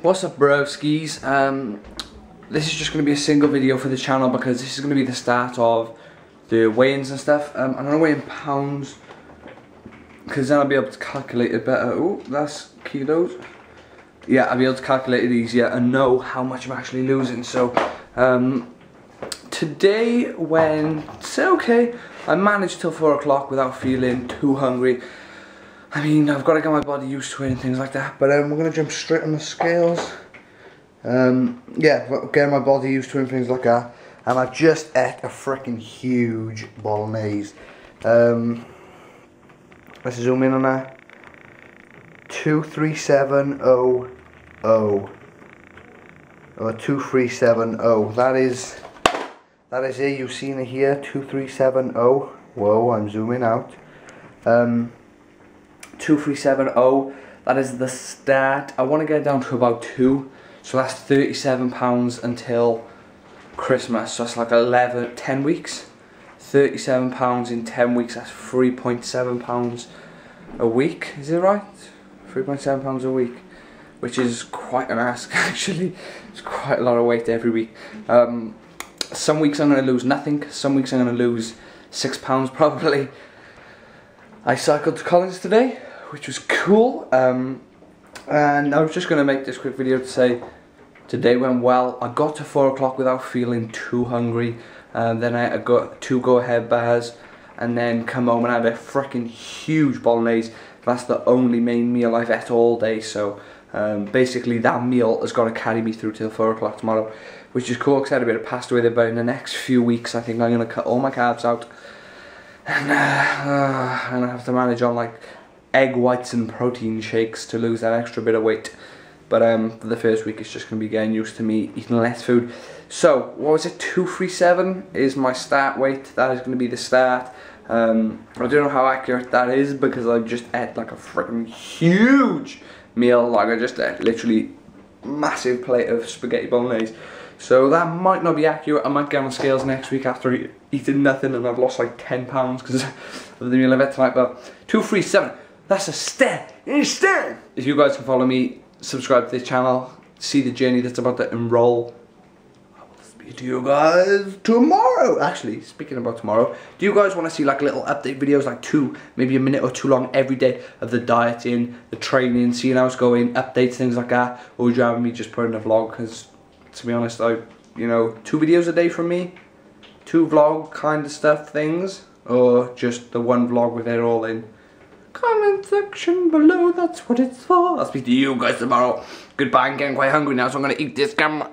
What's up broskies? Um, this is just going to be a single video for the channel because this is going to be the start of the weigh-ins and stuff. Um, I'm going to weigh in pounds because then I'll be able to calculate it better. Oh, that's kilos. Yeah, I'll be able to calculate it easier and know how much I'm actually losing. So um, today when it's okay, I managed till 4 o'clock without feeling too hungry. I mean, I've got to get my body used to it and things like that. But um, we're going to jump straight on the scales. Um, yeah, getting my body used to it and things like that. And I've just ate a freaking huge bolognese. Um, let's zoom in on that. 23700 or 2370. That is, that is it. You've seen it here, 2370. Whoa, I'm zooming out. Um, 2370 that is the start. I want to get down to about 2 so that's 37 pounds until Christmas. So that's like 11 10 weeks. 37 pounds in 10 weeks that's 3.7 pounds a week is it right? 3.7 pounds a week which is quite an ask actually. It's quite a lot of weight every week. Um, some weeks I'm going to lose nothing some weeks I'm going to lose six pounds probably. I cycled to Collins today which was cool. Um, and I was just going to make this quick video to say today went well. I got to 4 o'clock without feeling too hungry. And then I got two go-ahead bars and then come home and I have a freaking huge bolognese. That's the only main meal I've ate all day. So um, basically that meal has got to carry me through till 4 o'clock tomorrow. Which is cool because I had a bit of pasta with it. But in the next few weeks I think I'm going to cut all my carbs out. And, uh, uh, and I have to manage on like egg whites and protein shakes to lose that extra bit of weight. But um, for the first week, it's just going to be getting used to me eating less food. So, what was it? 237 is my start weight. That is going to be the start. Um, I don't know how accurate that is because I just ate like a freaking huge meal. Like I just ate literally massive plate of spaghetti bolognese. So that might not be accurate. I might get on scales next week after eating nothing and I've lost like 10 pounds because of the meal I've had tonight. But 237. That's a step in step. If you guys can follow me, subscribe to this channel, see the journey that's about to enroll. I will speak to you guys tomorrow. Actually, speaking about tomorrow, do you guys want to see like little update videos, like two, maybe a minute or two long every day of the dieting, the training, seeing how it's going, updates, things like that? Or would you have me just put in a vlog? Because to be honest, I, you know, two videos a day from me, two vlog kind of stuff things, or just the one vlog with it all in comment section below, that's what it's for. I'll speak to you guys tomorrow. Goodbye, I'm getting quite hungry now, so I'm gonna eat this gum.